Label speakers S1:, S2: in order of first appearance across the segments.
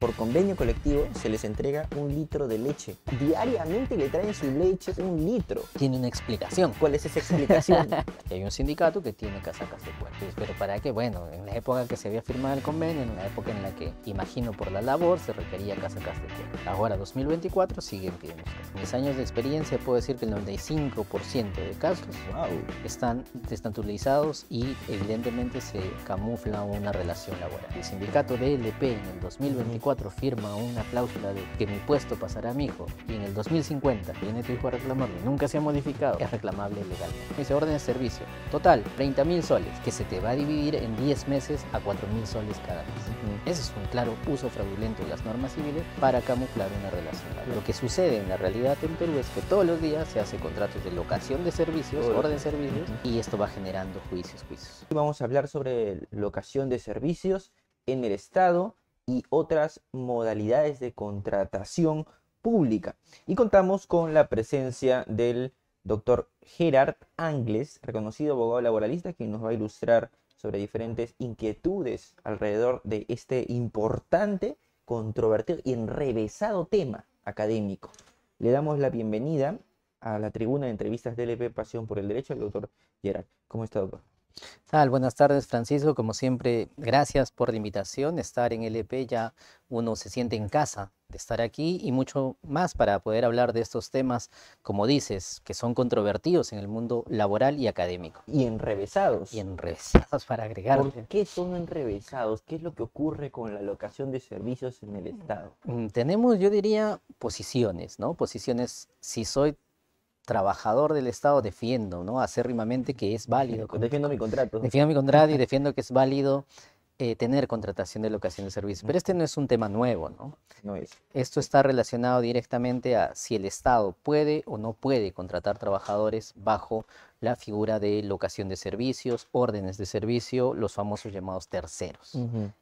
S1: Por convenio colectivo se les entrega un litro de leche. Diariamente le traen su leche un litro.
S2: Tiene una explicación.
S1: ¿Cuál es esa explicación?
S2: hay un sindicato que tiene casacas de cuero. Pero ¿para qué? Bueno, en la época que se había firmado el convenio, en la época en la que, imagino por la labor, se requería casacas de cuero. Ahora, 2024, siguen pidiendo Mis años de experiencia, puedo decir que el 95% de casos están desnaturalizados y evidentemente se camufla una relación laboral. El sindicato DLP en el 2024 firma una cláusula de que mi puesto pasará a mi hijo y en el 2050 viene tu hijo a reclamarlo y nunca se ha modificado, es reclamable legalmente. Dice orden de servicio, total, 30 mil soles, que se te va a dividir en 10 meses a 4 mil soles cada mes. Ese es un claro uso fraudulento de las normas civiles para camuflar una relación. Lo que sucede en la realidad en Perú es que todos los días se hace contratos de locación de servicios, orden de servicios, y esto va generando juicios, juicios.
S1: Vamos a hablar sobre locación de servicios en el Estado y otras modalidades de contratación pública. Y contamos con la presencia del doctor Gerard Angles, reconocido abogado laboralista, que nos va a ilustrar sobre diferentes inquietudes alrededor de este importante, controvertido y enrevesado tema académico. Le damos la bienvenida a la tribuna de entrevistas de LP Pasión por el Derecho al doctor Gerard. ¿Cómo está, doctor?
S2: Tal, buenas tardes Francisco, como siempre, gracias por la invitación, estar en LP ya uno se siente en casa de estar aquí y mucho más para poder hablar de estos temas, como dices, que son controvertidos en el mundo laboral y académico.
S1: Y enrevesados.
S2: Y enrevesados para agregar.
S1: ¿Por qué son enrevesados? ¿Qué es lo que ocurre con la alocación de servicios en el Estado?
S2: Mm, tenemos, yo diría, posiciones, ¿no? Posiciones, si soy trabajador del Estado defiendo, ¿no? Acérrimamente que es válido.
S1: Defiendo mi contrato.
S2: Defiendo mi contrato y defiendo que es válido eh, tener contratación de locación de servicios. Pero este no es un tema nuevo, ¿no?
S1: No es.
S2: Esto está relacionado directamente a si el Estado puede o no puede contratar trabajadores bajo la figura de locación de servicios, órdenes de servicio, los famosos llamados terceros.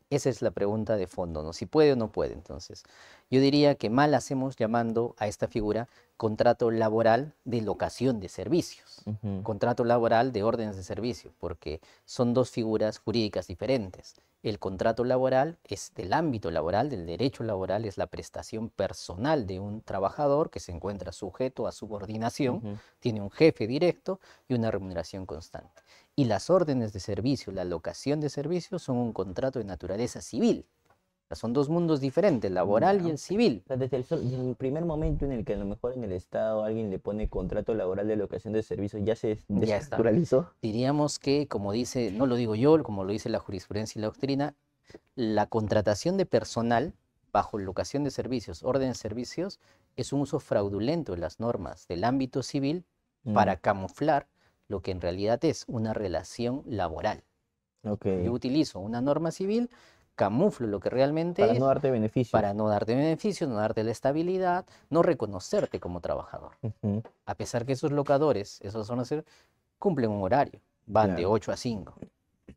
S2: Esa es la pregunta de fondo, ¿no? Si puede o no puede. Entonces, yo diría que mal hacemos llamando a esta figura contrato laboral de locación de servicios, contrato laboral de órdenes de servicio, porque son dos figuras jurídicas diferentes. El contrato laboral es del ámbito laboral, del derecho laboral, es la prestación personal de un trabajador que se encuentra sujeto a subordinación, tiene un jefe directo y una remuneración constante. Y las órdenes de servicio, la locación de servicios son un contrato de naturaleza civil, son dos mundos diferentes, el laboral y el civil.
S1: desde, el, primer momento en el que a lo mejor en el Estado alguien le pone contrato laboral de locación de servicios, ya se desnaturalizó.
S2: Diríamos que, como dice, no lo digo yo, como lo dice la jurisprudencia y la doctrina, la contratación de personal bajo locación de servicios, orden de servicios, es un uso fraudulento de las normas del ámbito civil para mm. camuflar lo que en realidad es una relación laboral. Okay. Yo utilizo una norma civil camuflo lo que realmente
S1: para
S2: es.
S1: no darte beneficios.
S2: Para no darte beneficios, no darte la estabilidad, no reconocerte como trabajador. A pesar que esos locadores, esos son hacer, cumplen un horario, van de 8 a 5.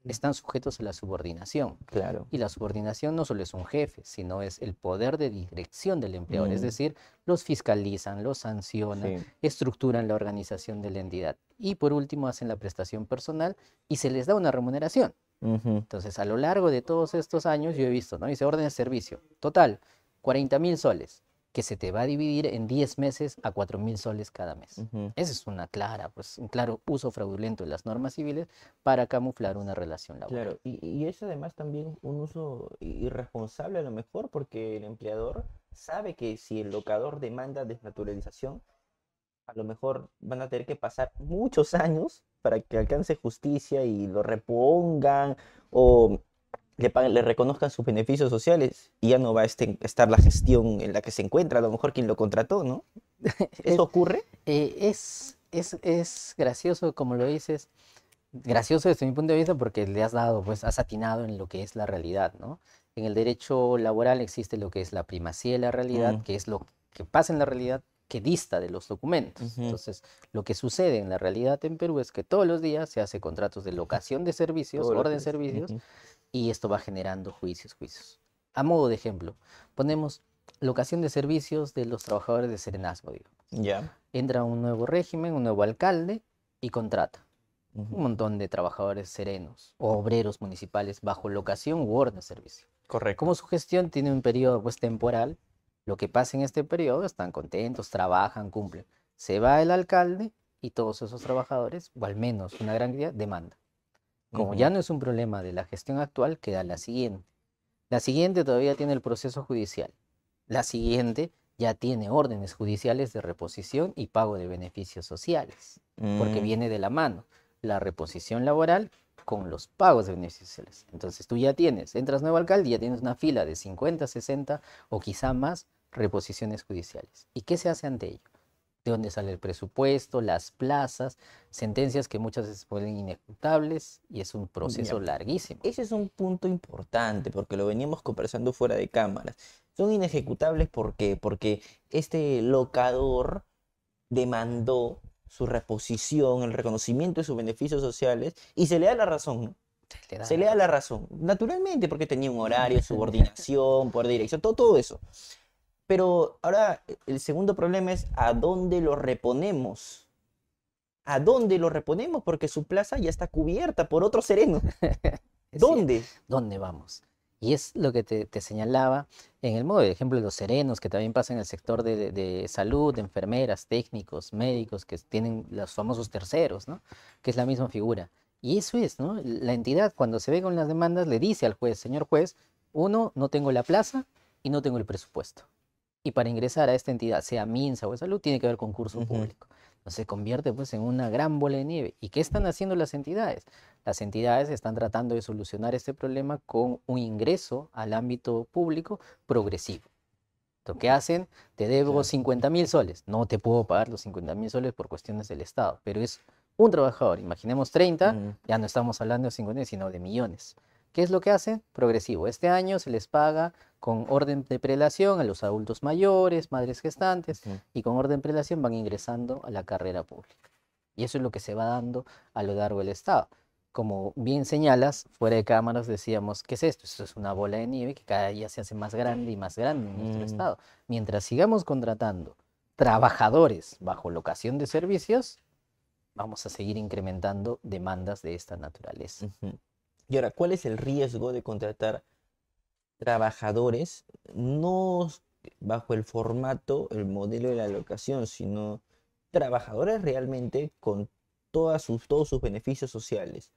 S2: Están sujetos a la subordinación.
S1: Claro.
S2: Y la subordinación no solo es un jefe, sino es el poder de dirección del empleador. Es decir, los fiscalizan, los sancionan, estructuran la organización de la entidad. Y por último, hacen la prestación personal y se les da una remuneración. Entonces, a lo largo de todos estos años, yo he visto, ¿no? Dice orden de servicio, total, 40 mil soles, que se te va a dividir en 10 meses a 4 mil soles cada mes. Ese es una clara, pues, un claro uso fraudulento de las normas civiles para camuflar una relación laboral.
S1: Claro, y, y es además también un uso irresponsable a lo mejor, porque el empleador sabe que si el locador demanda desnaturalización, a lo mejor van a tener que pasar muchos años para que alcance justicia y lo repongan o le, le reconozcan sus beneficios sociales y ya no va a este, estar la gestión en la que se encuentra, a lo mejor quien lo contrató, ¿no? ¿Eso ocurre?
S2: Eh, es, es, es gracioso, como lo dices, gracioso desde mi punto de vista porque le has dado, pues has atinado en lo que es la realidad, ¿no? En el derecho laboral existe lo que es la primacía de la realidad, mm. que es lo que pasa en la realidad que dista de los documentos. Entonces, lo que sucede en la realidad en Perú es que todos los días se hace contratos de locación de servicios, orden de servicios, y esto va generando juicios, juicios. A modo de ejemplo, ponemos locación de servicios de los trabajadores de Serenazgo, digo.
S1: Ya.
S2: Entra un nuevo régimen, un nuevo alcalde y contrata un montón de trabajadores serenos o obreros municipales bajo locación u orden de servicio.
S1: Correcto.
S2: Como su gestión tiene un periodo pues temporal, lo que pasa en este periodo están contentos, trabajan, cumplen. Se va el alcalde y todos esos trabajadores, o al menos una gran cantidad, demanda. Como ya no es un problema de la gestión actual, queda la siguiente. La siguiente todavía tiene el proceso judicial. La siguiente ya tiene órdenes judiciales de reposición y pago de beneficios sociales, porque
S1: Mm,
S2: viene de la mano la reposición laboral con los pagos de beneficios sociales. Entonces tú ya tienes, entras nuevo alcalde, y ya tienes una fila de 50, 60 o quizá más reposiciones judiciales. ¿Y qué se hace ante ello? ¿De dónde sale el presupuesto, las plazas, sentencias que muchas veces pueden inejecutables y es un proceso larguísimo?
S1: Ese es un punto importante porque lo veníamos conversando fuera de cámaras. Son inejecutables ¿por qué? porque este locador demandó su reposición, el reconocimiento de sus beneficios sociales y se le da la razón. ¿no?
S2: Le da
S1: Se le da la razón. Naturalmente, porque tenía un horario, subordinación, poder de dirección, todo, todo eso. Pero ahora e- el segundo problema es a dónde lo reponemos. ¿A dónde lo reponemos? Porque su plaza ya está cubierta por otro sereno.
S2: Es decir,
S1: ¿Dónde?
S2: ¿Dónde vamos? Y es lo que te, te señalaba en el modo de ejemplo de los serenos, que también pasa en el sector de, de- de salud, de enfermeras, técnicos, médicos, que tienen los famosos terceros, ¿no? Que es la misma figura. Y eso es, ¿no? La entidad cuando se ve con las demandas le dice al juez, señor juez, uno, no tengo la plaza y no tengo el presupuesto. Y para ingresar a esta entidad, sea MINSA o de salud, tiene que haber concurso
S1: Ujú.
S2: público. Entonces se convierte pues en una gran bola de nieve. ¿Y qué están haciendo las entidades? Las entidades están tratando de solucionar este problema con un ingreso al ámbito público progresivo. Lo que hacen, te debo
S1: Claro.
S2: 50 mil soles. No te puedo pagar los 50 mil soles por cuestiones del Estado, pero es un trabajador. Imaginemos 30,
S1: Mm,
S2: ya no estamos hablando de 50, sino de millones. ¿Qué es lo que hacen? Progresivo. Este año se les paga con orden de prelación a los adultos mayores, madres gestantes, y con orden de prelación van ingresando a la carrera pública. Y eso es lo que se va dando a lo largo del Estado. Como bien señalas, fuera de cámaras decíamos, ¿qué es esto? Esto es una bola de nieve que cada día se hace más grande y más grande en nuestro
S1: Mm.
S2: Estado. Mientras sigamos contratando trabajadores bajo locación de servicios, vamos a seguir incrementando demandas de esta naturaleza.
S1: Y ahora, ¿cuál es el riesgo de contratar trabajadores no bajo el formato, el modelo de la locación, sino trabajadores realmente con todas sus, todos sus beneficios sociales?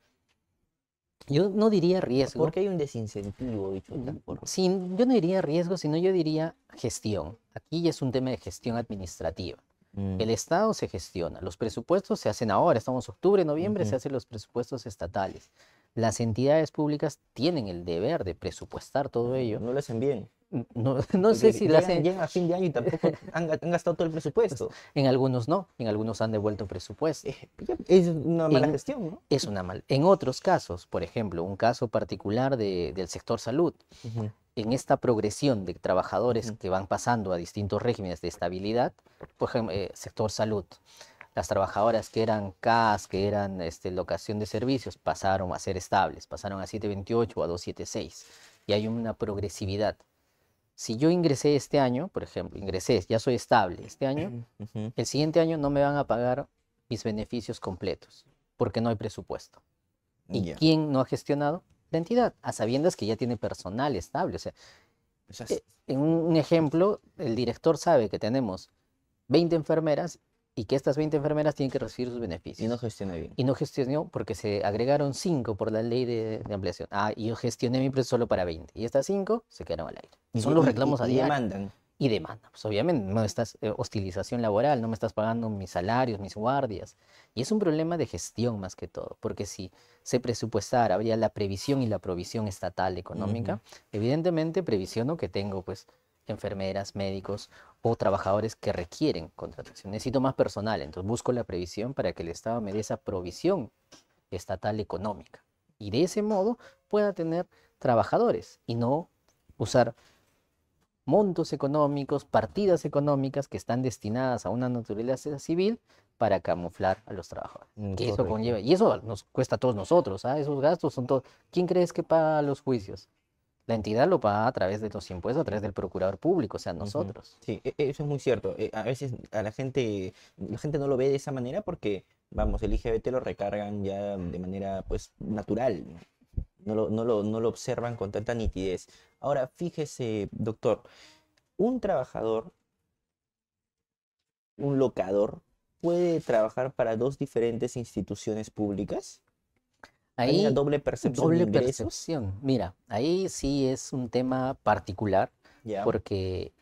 S2: Yo no diría riesgo.
S1: Porque hay un desincentivo, dicho de otra forma.
S2: Sin, yo no diría riesgo, sino yo diría gestión. Aquí ya es un tema de gestión administrativa.
S1: Mm,
S2: El Estado se gestiona, los presupuestos se hacen ahora, estamos octubre, noviembre, se hacen los presupuestos estatales. Las entidades públicas tienen el deber de presupuestar todo ello.
S1: No lo hacen bien.
S2: N- No, no sé si lo
S1: llegan,
S2: hacen,
S1: llegan a fin de año y tampoco han, han gastado todo el presupuesto.
S2: en algunos no, en algunos han devuelto presupuesto.
S1: Eh, ya, Es una mala
S2: En-
S1: gestión, ¿no?
S2: Es una mal. En otros casos, por ejemplo, un caso particular de- del sector salud, en esta progresión de trabajadores que van pasando a distintos regímenes de estabilidad, por ejemplo, eh, sector salud, las trabajadoras que eran CAS, que eran este, locación de servicios, pasaron a ser estables, pasaron a 728 o a 276, y hay una progresividad. Si yo ingresé este año, por ejemplo, ingresé, ya soy estable este año, el siguiente año no me van a pagar mis beneficios completos, porque no hay presupuesto. ¿Y quién no ha gestionado? La entidad, a sabiendas que ya tiene personal estable. O sea,
S1: sea,
S2: eh, en un ejemplo, el director sabe que tenemos 20 enfermeras y que estas 20 enfermeras tienen que recibir sus beneficios.
S1: y no gestiona bien.
S2: Y no gestionó porque se agregaron 5 por la ley de, de ampliación. Ah, y yo gestioné mi precio solo para 20. Y estas 5 se quedaron al aire. Y son los reclamos a
S1: y
S2: diario.
S1: demandan.
S2: Y demanda. Pues obviamente no estás eh, hostilización laboral, no me estás pagando mis salarios, mis guardias. Y es un problema de gestión más que todo, porque si se presupuestara, habría la previsión y la provisión estatal económica, evidentemente previsiono que tengo pues enfermeras, médicos o trabajadores que requieren contratación. Necesito más personal, entonces busco la previsión para que el Estado me dé esa provisión estatal económica. Y de ese modo pueda tener trabajadores y no usar montos económicos, partidas económicas que están destinadas a una naturaleza civil para camuflar a los trabajadores.
S1: Mm,
S2: Que eso
S1: correcto.
S2: conlleva, y eso nos cuesta a todos nosotros, ¿ah? Esos gastos son todos. ¿Quién crees que paga los juicios? La entidad lo paga a través de los impuestos, a través del procurador público, o sea, nosotros.
S1: Sí, e- eso es muy cierto. Eh, A veces a la gente, la gente no lo ve de esa manera porque, vamos, el IGBT lo recargan ya de manera, pues, natural. no lo, no lo, no lo observan con tanta nitidez. Ahora, fíjese, doctor, un trabajador, un locador, puede trabajar para dos diferentes instituciones públicas. ¿Hay
S2: Ahí,
S1: una doble percepción
S2: doble
S1: de
S2: percepción. Mira, ahí sí es un tema particular porque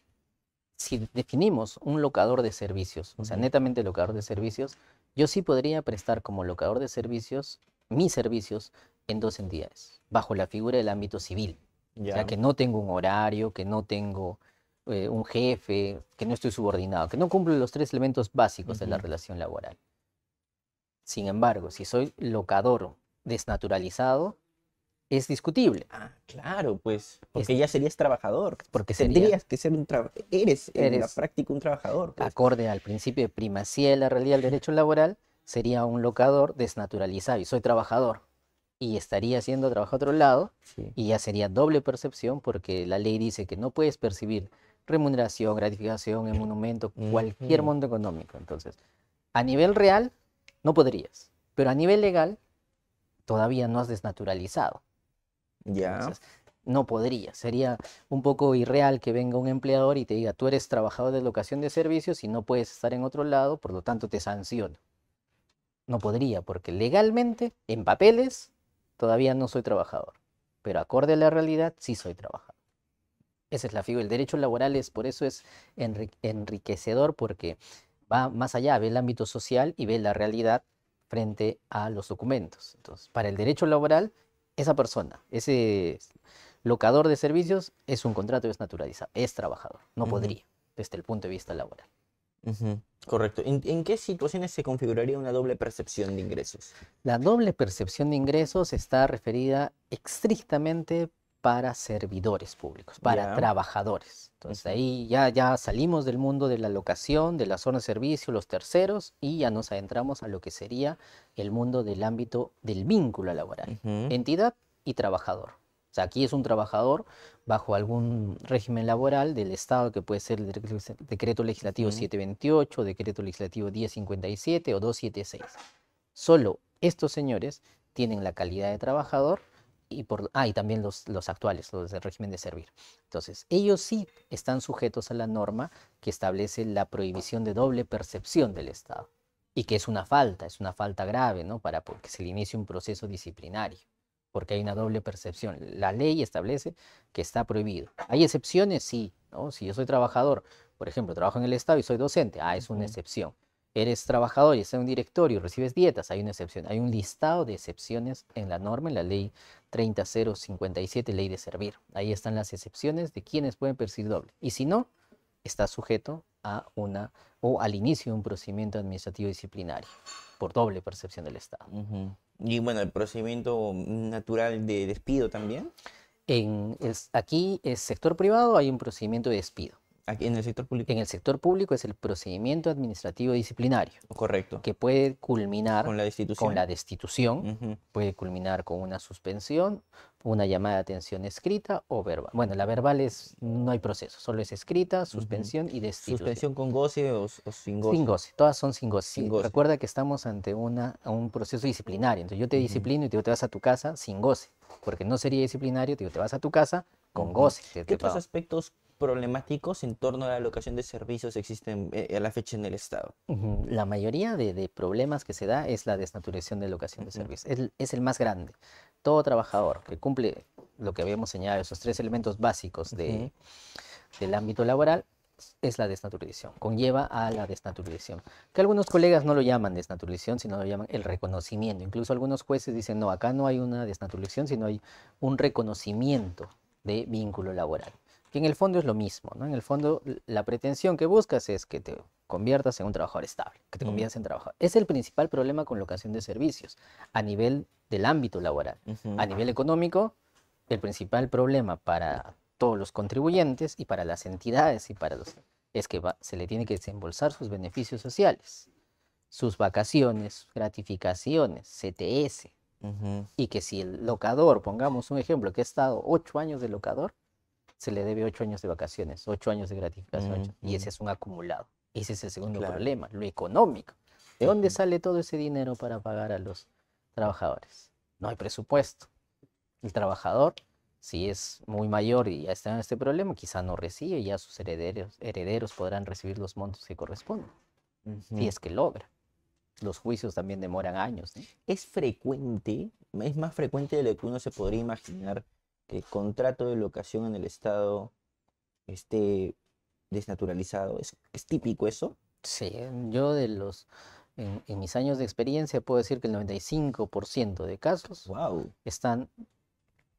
S2: si definimos un locador de servicios, o sea, netamente locador de servicios, yo sí podría prestar como locador de servicios mis servicios en dos entidades, bajo la figura del ámbito civil. O
S1: Ya.
S2: sea, que no tengo un horario, que no tengo eh, un jefe, que no estoy subordinado, que no cumplo los tres elementos básicos de la relación laboral. Sin embargo, si soy locador desnaturalizado, es discutible,
S1: Ah, claro, pues, porque ya serías trabajador.
S2: porque sería
S1: Tendrías que ser un trabajador. Eres, en la práctica un trabajador. pues.
S2: acorde al principio de primacía de la realidad del derecho laboral, sería un locador desnaturalizado y soy trabajador. Y estaría haciendo trabajo a otro lado
S1: Sí.
S2: y ya sería doble percepción porque la ley dice que no puedes percibir remuneración, gratificación, emolumento, cualquier monto económico. Entonces, a nivel real, no podrías, pero a nivel legal, todavía no has desnaturalizado.
S1: Ya.
S2: Entonces, no podría. Sería un poco irreal que venga un empleador y te diga, tú eres trabajador de locación de servicios y no puedes estar en otro lado, por lo tanto te sanciono. No podría, porque legalmente, en papeles, todavía no soy trabajador. Pero acorde a la realidad, sí soy trabajador. Esa es la figura. El derecho laboral es, por eso es enri- enriquecedor, porque va más allá, ve el ámbito social y ve la realidad frente a los documentos. Entonces, para el derecho laboral, esa persona, ese locador de servicios, es un contrato desnaturalizado, es trabajador, no podría, desde el punto de vista laboral.
S1: Correcto. ¿En, en qué situaciones se configuraría una doble percepción de ingresos?
S2: La doble percepción de ingresos está referida estrictamente para servidores públicos, para trabajadores. Entonces ahí ya, ya salimos del mundo de la locación, de la zona de servicio, los terceros, y ya nos adentramos a lo que sería el mundo del ámbito del vínculo laboral.
S1: Ujú,
S2: entidad y trabajador. O sea, aquí es un trabajador bajo algún régimen laboral del Estado, que puede ser el decreto- legislativo
S1: Ujú.
S2: 728, decreto legislativo 1057 o 276. Solo estos señores tienen la calidad de trabajador y, por, ah, y también los, los actuales, los del régimen de servir. Entonces, ellos sí están sujetos a la norma que establece la prohibición de doble percepción del Estado y que es una falta, es una falta grave, ¿no? Para que se le inicie un proceso disciplinario, porque hay una doble percepción. La ley establece que está prohibido. ¿Hay excepciones? Sí, ¿no? Si yo soy trabajador, por ejemplo, trabajo en el Estado y soy docente, ah, es una excepción. Eres trabajador y estás en un directorio y recibes dietas, hay una excepción. Hay un listado de excepciones en la norma, en la ley 30057, ley de servir. Ahí están las excepciones de quienes pueden percibir doble. Y si no, está sujeto a una o al inicio de un procedimiento administrativo disciplinario por doble percepción del Estado.
S1: Y bueno, el procedimiento natural de despido también.
S2: En el- aquí, el sector privado, hay un procedimiento de despido.
S1: Aquí en el sector público.
S2: En el sector público es el procedimiento administrativo disciplinario,
S1: Correcto.
S2: que puede culminar
S1: Con la destitución.
S2: con la destitución,
S1: Ujú,
S2: puede culminar con una suspensión, una llamada de atención escrita o verbal. Bueno, la verbal es, no hay proceso, solo es escrita, suspensión y destitución.
S1: Suspensión con goce o, o sin goce.
S2: Sin goce, todas son sin goce.
S1: Sin
S2: Sí,
S1: goce.
S2: Recuerda que estamos ante una, un proceso disciplinario. Entonces yo te disciplino y te digo, te vas a tu casa sin goce, porque no sería disciplinario, te digo, te vas a tu casa con goce.
S1: ¿Qué
S2: te
S1: otros
S2: pago.
S1: aspectos problemáticos en torno a la locación de servicios existen eh, a la fecha en el Estado?
S2: La mayoría de, de problemas que se da es la desnaturalización de locación de servicios. Es, el- es el más grande. Todo trabajador que cumple lo que habíamos señalado, esos tres elementos básicos de, del ámbito laboral, es la desnaturalización. Conlleva a la desnaturalización. Que algunos colegas no lo llaman desnaturalización, sino lo llaman el reconocimiento. Incluso algunos jueces dicen, no, acá no hay una desnaturalización, sino hay un reconocimiento de vínculo laboral. Que en el fondo es lo mismo, ¿no? En el fondo la pretensión que buscas es que te conviertas en un trabajador estable, que te conviertas en trabajador. Es el principal problema con locación de servicios a nivel del ámbito laboral. A nivel económico, el principal problema para todos los contribuyentes y para las entidades y para los es que va- se le tiene que desembolsar sus beneficios sociales, sus vacaciones, gratificaciones, CTS, Y que si el locador, pongamos un ejemplo, que ha estado ocho años de locador, se le debe ocho años de vacaciones, ocho años de gratificación, y ese es un acumulado. Ese es el segundo
S1: Claro.
S2: problema, lo económico. ¿De dónde sale todo ese dinero para pagar a los trabajadores? No hay presupuesto. El trabajador, si es muy mayor y ya está en este problema, quizá no recibe ya sus herederos, herederos podrán recibir los montos que corresponden, si es que logra. Los juicios también demoran años.
S1: Es frecuente, es más frecuente de lo que uno se podría imaginar que el contrato de locación en el Estado esté desnaturalizado. ¿Es, es típico eso?
S2: Sí, yo de los, en, mis años de experiencia puedo decir que el 95% de casos están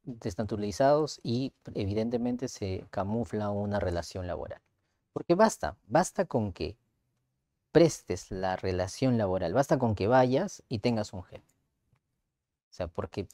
S2: desnaturalizados y evidentemente se camufla una relación laboral. Porque basta, basta con que prestes la relación laboral, basta con que vayas y tengas un jefe. O sea, porque,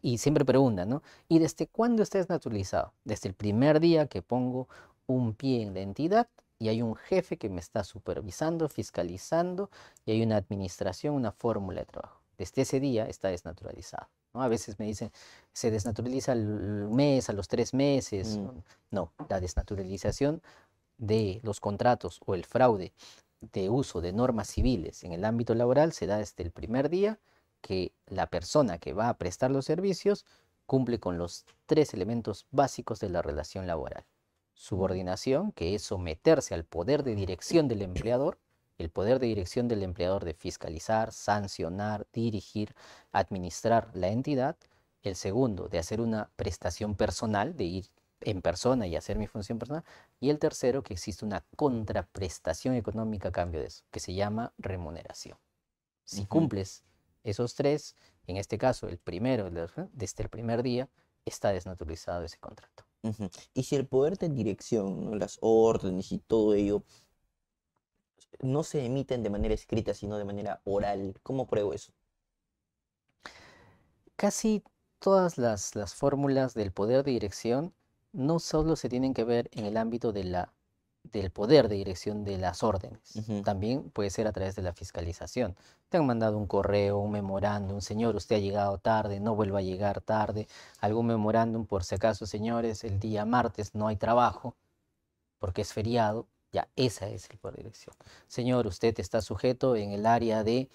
S2: y siempre preguntan, ¿no? ¿Y desde cuándo está desnaturalizado? Desde el primer día que pongo un pie en la entidad y hay un jefe que me está supervisando, fiscalizando y hay una administración, una fórmula de trabajo. Desde ese día está desnaturalizado. ¿no? A veces me dicen, se desnaturaliza al mes, a los tres meses. Mm. No, la desnaturalización de los contratos o el fraude de uso de normas civiles en el ámbito laboral se da desde el primer día que la persona que va a prestar los servicios cumple con los tres elementos básicos de la relación laboral subordinación, que es someterse al poder de dirección del empleador, el poder de dirección del empleador de fiscalizar, sancionar, dirigir, administrar la entidad. El segundo, de hacer una prestación personal, de ir en persona y hacer mi función personal. Y el tercero, que existe una contraprestación económica a cambio de eso, que se llama remuneración. Si cumples esos tres, en este caso el primero, desde el primer día, está desnaturalizado ese contrato.
S1: Y si el poder de dirección, las órdenes y todo ello no se emiten de manera escrita, sino de manera oral, ¿cómo pruebo eso?
S2: Casi todas las, las fórmulas del poder de dirección no solo se tienen que ver en el ámbito de la del poder de dirección de las órdenes. También puede ser a través de la fiscalización. Te han mandado un correo, un memorándum, señor, usted ha llegado tarde, no vuelva a llegar tarde, algún memorándum por si acaso, señores, el día martes no hay trabajo porque es feriado. Ya, esa es el poder de dirección. Señor, usted está sujeto en el área de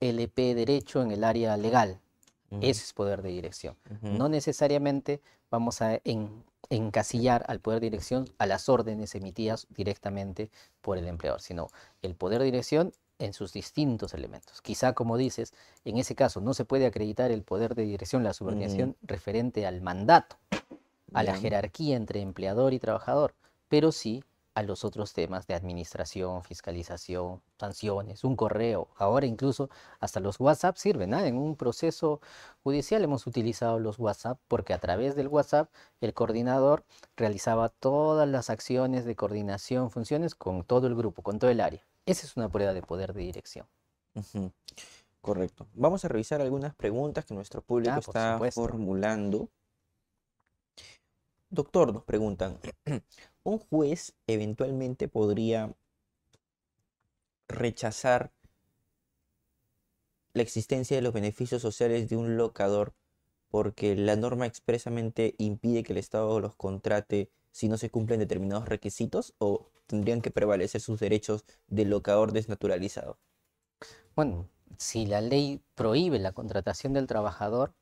S2: LP Derecho, en el área legal. Ese es poder de dirección. No necesariamente vamos a en, encasillar al poder de dirección a las órdenes emitidas directamente por el empleador, sino el poder de dirección en sus distintos elementos. Quizá, como dices, en ese caso no se puede acreditar el poder de dirección, la subordinación referente al mandato, a la jerarquía entre empleador y trabajador, pero sí a los otros temas de administración, fiscalización, sanciones, un correo. Ahora incluso hasta los WhatsApp sirven. ¿ah? En un proceso judicial hemos utilizado los WhatsApp porque a través del WhatsApp el coordinador realizaba todas las acciones de coordinación, funciones con todo el grupo, con todo el área. Esa es una prueba de poder de dirección.
S1: Correcto. Vamos a revisar algunas preguntas que nuestro público ah, está formulando. Doctor, nos preguntan, un juez eventualmente podría rechazar la existencia de los beneficios sociales de un locador porque la norma expresamente impide que el Estado los contrate si no se cumplen determinados requisitos o tendrían que prevalecer sus derechos del locador desnaturalizado?
S2: Bueno, si la ley prohíbe la contratación del trabajador,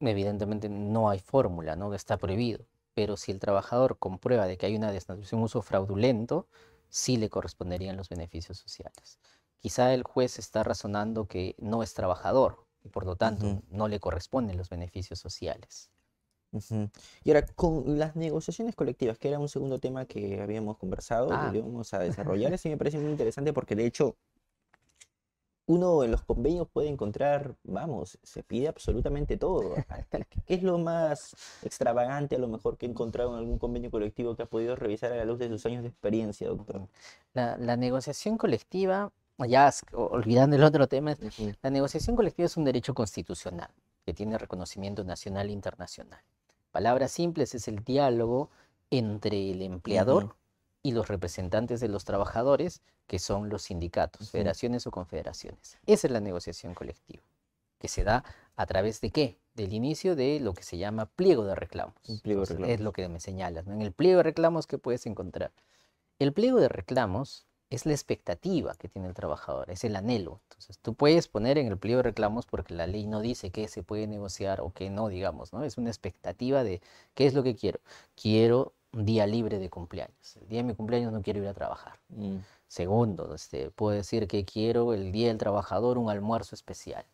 S2: evidentemente no hay fórmula, ¿no? Está prohibido pero si el trabajador comprueba de que hay una desnaturalización, un uso fraudulento, sí le corresponderían los beneficios sociales. Quizá el juez está razonando que no es trabajador y por lo tanto no le corresponden los beneficios sociales.
S1: Y ahora, con las negociaciones colectivas, que era un segundo tema que habíamos conversado, ah. que íbamos a desarrollar, ese me parece muy interesante porque de hecho uno en los convenios puede encontrar, vamos, se pide absolutamente todo. ¿Qué es lo más extravagante a lo mejor que he encontrado en algún convenio colectivo que ha podido revisar a la luz de sus años de experiencia, doctor?
S2: La, negociación colectiva, ya olvidando el otro tema, la negociación colectiva es un derecho constitucional que tiene reconocimiento nacional e internacional. Palabras simples es el diálogo entre el empleador y los representantes de los trabajadores, que son los sindicatos, federaciones o confederaciones. Esa es la negociación colectiva, que se da a través de qué? Del inicio de lo que se llama pliego de reclamos. Pliego de reclamos. Es lo que me señalas. En el pliego de reclamos, ¿qué puedes encontrar? El pliego de reclamos es la expectativa que tiene el trabajador, es el anhelo. Entonces, tú puedes poner en el pliego de reclamos porque la ley no dice que se puede negociar o que no, digamos, ¿no? Es una expectativa de qué es lo que quiero. Quiero un día libre de cumpleaños. El día de mi cumpleaños no quiero ir a trabajar.
S1: Mm,
S2: Segundo, este, puedo decir que quiero el día del trabajador un almuerzo especial.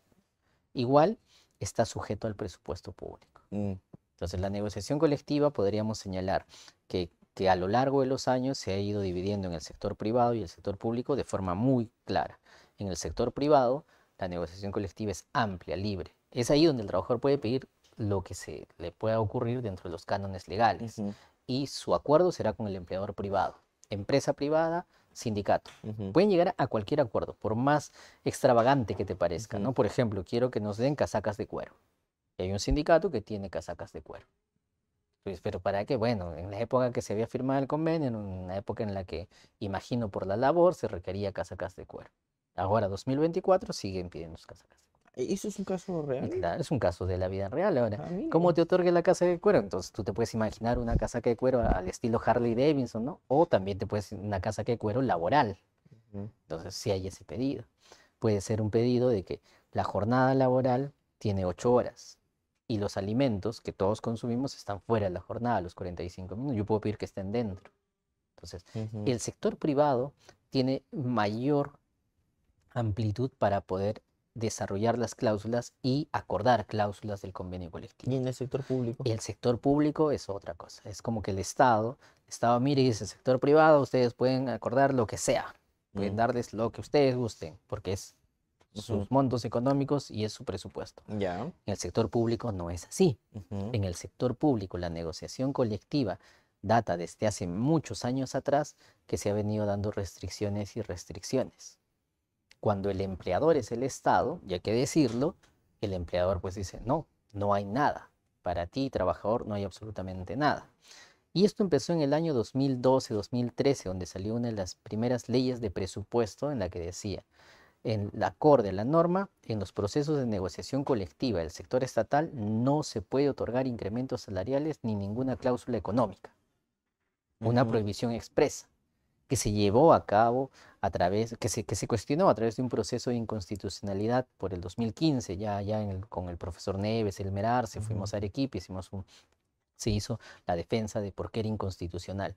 S2: Igual está sujeto al presupuesto público.
S1: mm,
S2: Entonces, la negociación colectiva podríamos señalar que, que a lo largo de los años se ha ido dividiendo en el sector privado y el sector público de forma muy clara. En el sector privado, la negociación colectiva es amplia, libre. Es ahí donde el trabajador puede pedir lo que se le pueda ocurrir dentro de los cánones legales.
S1: ujú,
S2: Y su acuerdo será con el empleador privado. Empresa privada, sindicato.
S1: ujú.
S2: Pueden llegar a cualquier acuerdo, por más extravagante que te parezca, ¿no? Por ejemplo, quiero que nos den casacas de cuero. Y hay un sindicato que tiene casacas de cuero. Pues, pero ¿para qué? Bueno, en la época que se había firmado el convenio, en una época en la que, imagino por la labor, se requería casacas de cuero. Ahora, 2024, siguen pidiendo casacas.
S1: ¿E- ¿Eso es un caso real?
S2: claro, es un caso de la vida real ahora.
S1: Ah.
S2: ¿Cómo te otorgue la casa de cuero? Entonces tú te puedes imaginar una casaca de cuero al estilo Harley Davidson, ¿no? O también te puedes una casaca de cuero laboral. Entonces, si hay ese pedido. Puede ser un pedido de que la jornada laboral tiene 8 horas y los alimentos que todos consumimos están fuera de la jornada, los 45 minutos. Yo puedo pedir que estén dentro. Entonces, el sector privado tiene mayor amplitud para poder desarrollar las cláusulas y acordar cláusulas del convenio colectivo.
S1: ¿Y en el sector público?
S2: Y el sector público es otra cosa. Es como que el Estado, el Estado mire y dice, sector privado, ustedes pueden acordar lo que sea. Pueden
S1: Mm.
S2: darles lo que ustedes gusten, porque es sus montos económicos y es su presupuesto.
S1: Ya.
S2: En el sector público no es así. En el sector público la negociación colectiva data desde hace muchos años atrás que se ha venido dando restricciones y restricciones. Cuando el empleador es el Estado, y hay que decirlo, el empleador pues dice, no, no hay nada. Para ti, trabajador, no hay absolutamente nada. Y esto empezó en el año 2012-2013, donde salió una de las primeras leyes de presupuesto en la que decía, en la acorde a la norma, en los procesos de negociación colectiva del sector estatal no se puede otorgar incrementos salariales ni ninguna cláusula económica. Una prohibición expresa que se llevó a cabo a través, que se, que se cuestionó a través de un proceso de inconstitucionalidad por el 2015, ya, ya en el- con el profesor Neves, el Merar, se fuimos a Arequipa, hicimos un, se hizo la defensa de por qué era inconstitucional.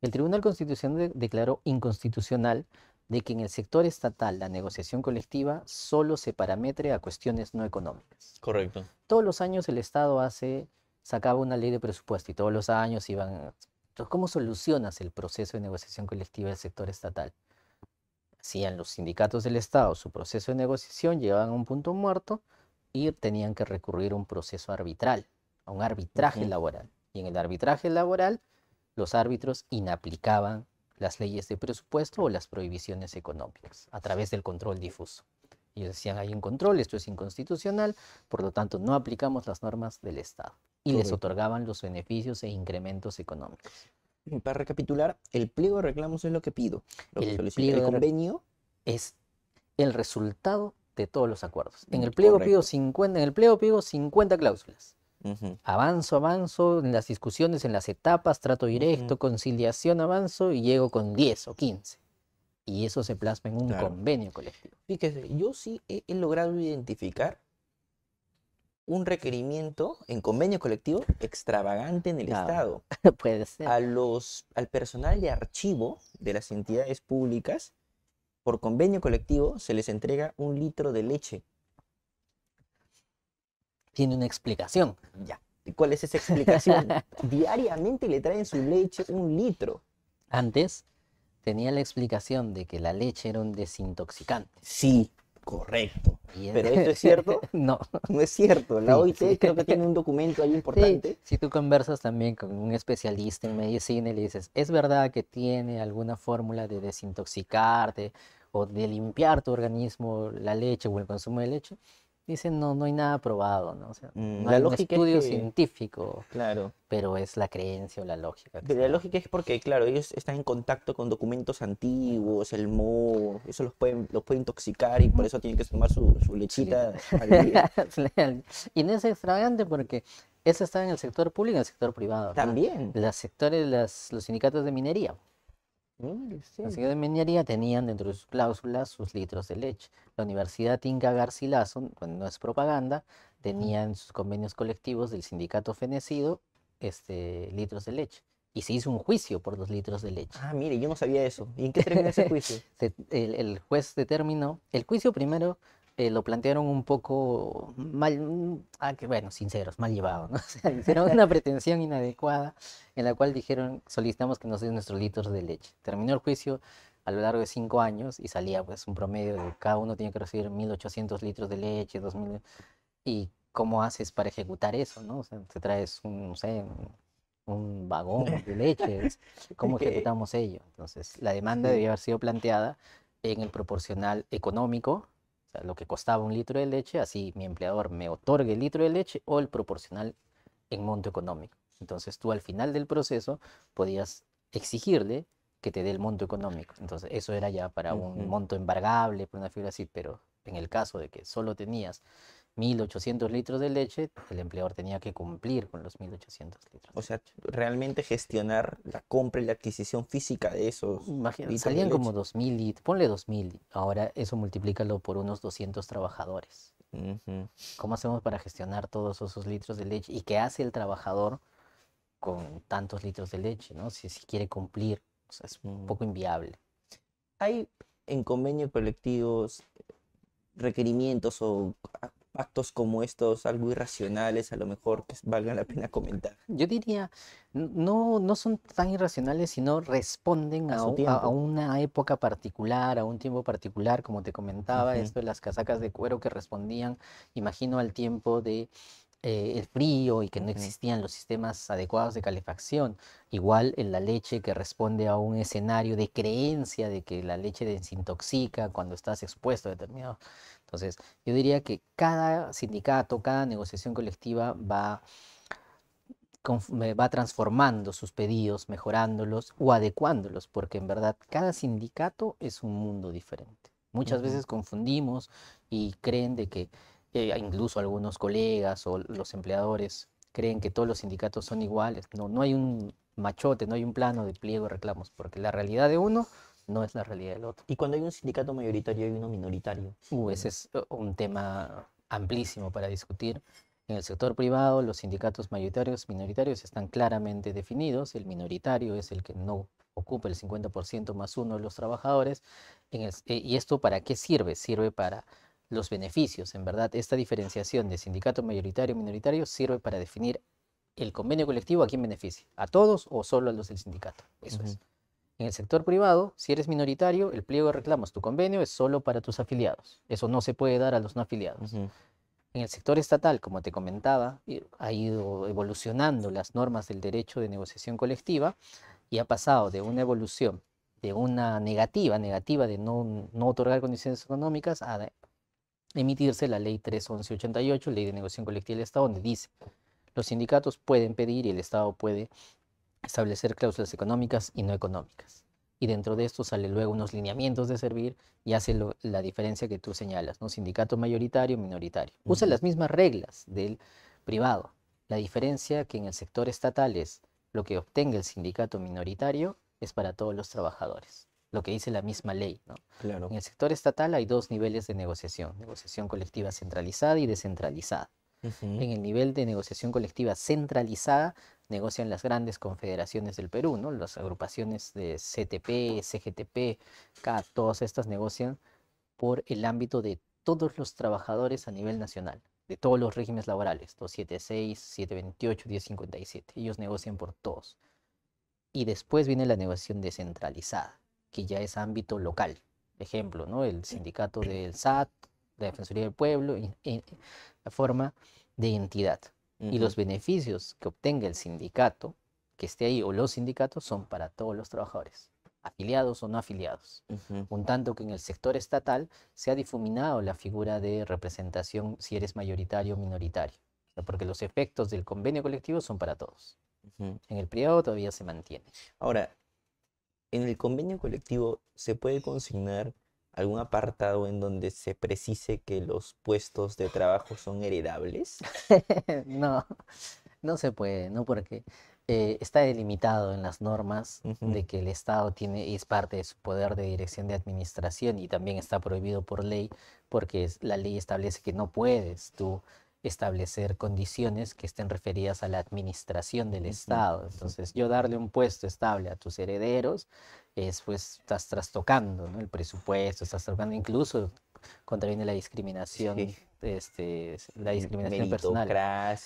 S2: El Tribunal Constitucional de- declaró inconstitucional de que en el sector estatal la negociación colectiva solo se parametre a cuestiones no económicas.
S1: Correcto.
S2: Todos los años el Estado hace, sacaba una ley de presupuesto y todos los años iban... Entonces, ¿cómo solucionas el proceso de negociación colectiva del sector estatal? Hacían los sindicatos del Estado su proceso de negociación, llegaban a un punto muerto y tenían que recurrir a un proceso arbitral, a un arbitraje laboral. Y en el arbitraje laboral, los árbitros inaplicaban las leyes de presupuesto o las prohibiciones económicas a través del control difuso. Ellos decían, hay un control, esto es inconstitucional, por lo tanto no aplicamos las normas del Estado. Y les otorgaban los beneficios e incrementos económicos.
S1: Para recapitular, el pliego de reclamos es lo que pido. Lo que
S2: El
S1: solicito.
S2: pliego
S1: El convenio,
S2: Es el resultado de todos los acuerdos. En el pliego pido
S1: correcto.
S2: 50, en el pliego pido 50 cláusulas.
S1: ujú,
S2: Avanzo, avanzo en las discusiones, en las etapas, trato directo, conciliación, avanzo y llego con 10 o 15. Y eso se plasma en un
S1: Claro.
S2: convenio colectivo.
S1: Fíjese, yo sí he, he logrado identificar un requerimiento en convenio colectivo extravagante en el. Estado.
S2: Puede ser.
S1: A los, al personal de archivo de las entidades públicas, por convenio colectivo, se les entrega un litro de leche.
S2: Tiene una explicación.
S1: Ya. ¿Y ¿Cuál es esa explicación? Diariamente le traen su leche un litro.
S2: Antes tenía la explicación de que la leche era un desintoxicante.
S1: Sí, correcto. ¿Pero esto es cierto?
S2: no.
S1: No es cierto. La
S2: Sí,
S1: OIT
S2: sí.
S1: creo que tiene un documento ahí
S2: Sí,
S1: importante.
S2: si tú conversas también con un especialista en medicina y le dices, ¿es verdad que tiene alguna fórmula de desintoxicarte o de limpiar tu organismo la leche o el consumo de leche? Dicen, no, no hay nada probado, ¿no? O sea,
S1: Mm,
S2: no
S1: la
S2: hay un
S1: es
S2: estudio
S1: que-
S2: científico,
S1: Claro.
S2: pero es la creencia o la lógica.
S1: Pero la lógica es porque, claro, ellos están en contacto con documentos antiguos, el moho, eso los puede, los puede intoxicar y por eso tienen que tomar su, su lechita al día.
S2: y no es extravagante porque eso está en el sector público y en el sector privado. ¿no?
S1: También.
S2: Los sectores, las, los sindicatos de minería. Las de minería tenían dentro de sus cláusulas sus litros de leche. La Universidad Inca Garcilaso, no es propaganda, tenía en sus convenios colectivos del sindicato fenecido este, litros de leche. Y se hizo un juicio por los litros de leche.
S1: Ah, mire, yo no sabía eso. ¿Y en qué terminó ese juicio?
S2: El, el juez determinó, el juicio primero eh, lo plantearon un poco mal, mm, ah, que bueno, sinceros, mal llevado, ¿no? O sea, hicieron una pretensión inadecuada en la cual dijeron, solicitamos que nos den nuestros litros de leche. Terminó el juicio a lo largo de cinco años y salía pues un promedio de cada uno tiene que recibir 1.800 litros de leche, 2.000, y cómo haces para ejecutar eso, ¿no? O sea, te traes un, no sé, un, vagón de leche, ¿cómo ejecutamos ello? Entonces, la demanda debía haber sido planteada en el proporcional económico, o sea, lo que costaba un litro de leche, así mi empleador me otorgue el litro de leche o el proporcional en monto económico. Entonces, tú al final del proceso podías exigirle que te dé el monto económico. Entonces, eso era ya para un monto embargable, por una figura así, pero en el caso de que solo tenías 1.800 litros de leche, el empleador tenía que cumplir con los 1.800 litros.
S1: O sea, realmente gestionar la compra y la adquisición física de esos de
S2: salían como
S1: leche.
S2: 2.000 litros, ponle 2.000, ahora eso multiplícalo por unos 200 trabajadores. ¿Cómo hacemos para gestionar todos esos litros de leche? ¿Y qué hace el trabajador con tantos litros de leche, ¿no? Si, si quiere cumplir, o sea, es un poco inviable.
S1: ¿Hay en convenios colectivos requerimientos o a- actos como estos algo irracionales, a lo mejor que valgan la pena comentar?
S2: Yo diría, no, no son tan irracionales, sino responden
S1: A
S2: una época particular, a un tiempo particular, como te comentaba, esto de las casacas de cuero que respondían, imagino, al tiempo de eh, el frío y que no existían los sistemas adecuados de calefacción. Igual en la leche que responde a un escenario de creencia de que la leche desintoxica cuando estás expuesto a determinado. Entonces, yo diría que cada sindicato, cada negociación colectiva va transformando sus pedidos, mejorándolos o adecuándolos, porque en verdad cada sindicato es un mundo diferente. Muchas veces confundimos y creen de que eh, incluso algunos colegas o los empleadores creen que todos los sindicatos son iguales. No, no hay un machote, no hay un plano de pliego de reclamos, porque la realidad de uno no es la realidad del otro.
S1: Y cuando hay un sindicato mayoritario y uno minoritario.
S2: Uh, ese es uh, un tema amplísimo para discutir. En el sector privado, los sindicatos mayoritarios, minoritarios están claramente definidos. El minoritario es el que no ocupa el 50% más uno de los trabajadores. En el s- eh, ¿y esto para qué sirve? Sirve para los beneficios. En verdad, esta diferenciación de sindicato mayoritario y minoritario sirve para definir el convenio colectivo a quién beneficia, a todos o solo a los del sindicato. Eso es. En el sector privado, si eres minoritario, el pliego de reclamos, tu convenio es solo para tus afiliados. Eso no se puede dar a los no afiliados.
S1: Ujú.
S2: En el sector estatal, como te comentaba, i- ha ido evolucionando las normas del derecho de negociación colectiva y ha pasado de una evolución, de una negativa, negativa de no, no otorgar condiciones económicas, a emitirse la ley 31188, ley de negociación colectiva del Estado, donde dice, los sindicatos pueden pedir y el Estado puede establecer cláusulas económicas y no económicas. Y dentro de esto sale luego unos lineamientos de servir y hace lo- la diferencia que tú señalas, ¿no? Sindicato mayoritario, minoritario. Usa las mismas reglas del privado. La diferencia que en el sector estatal es lo que obtenga el sindicato minoritario es para todos los trabajadores. Lo que dice la misma ley, ¿no?
S1: Claro.
S2: En el sector estatal hay dos niveles de negociación, negociación colectiva centralizada y descentralizada. En el nivel de negociación colectiva centralizada negocian las grandes confederaciones del Perú, ¿no? Las agrupaciones de CTP, CGTP, todas estas negocian por el ámbito de todos los trabajadores a nivel nacional, de todos los regímenes laborales, 276, 728, 1057. Ellos negocian por todos. Y después viene la negociación descentralizada, que ya es ámbito local. Ejemplo, ¿no? El sindicato del SAT, la Defensoría del Pueblo, la forma de entidad. Y los beneficios que obtenga el sindicato, que esté ahí, o los sindicatos, son para todos los trabajadores, afiliados o no afiliados.
S1: Ujú.
S2: Un tanto que en el sector estatal se ha difuminado la figura de representación si eres mayoritario o minoritario. Porque los efectos del convenio colectivo son para todos. En el privado todavía se mantiene.
S1: Ahora, en el convenio colectivo se puede consignar algún apartado en donde se precise que los puestos de trabajo son heredables.
S2: No, no se puede, ¿no? Porque eh, está delimitado en las normas de que el Estado tiene, es parte de su poder de dirección de administración y también está prohibido por ley porque es- la ley establece que no puedes tú establecer condiciones que estén referidas a la administración del Estado. Entonces, yo darle un puesto estable a tus herederos es pues estás trastocando, ¿no? el presupuesto, estás tocando incluso contraviene la discriminación,
S1: Sí.
S2: este, la discriminación personal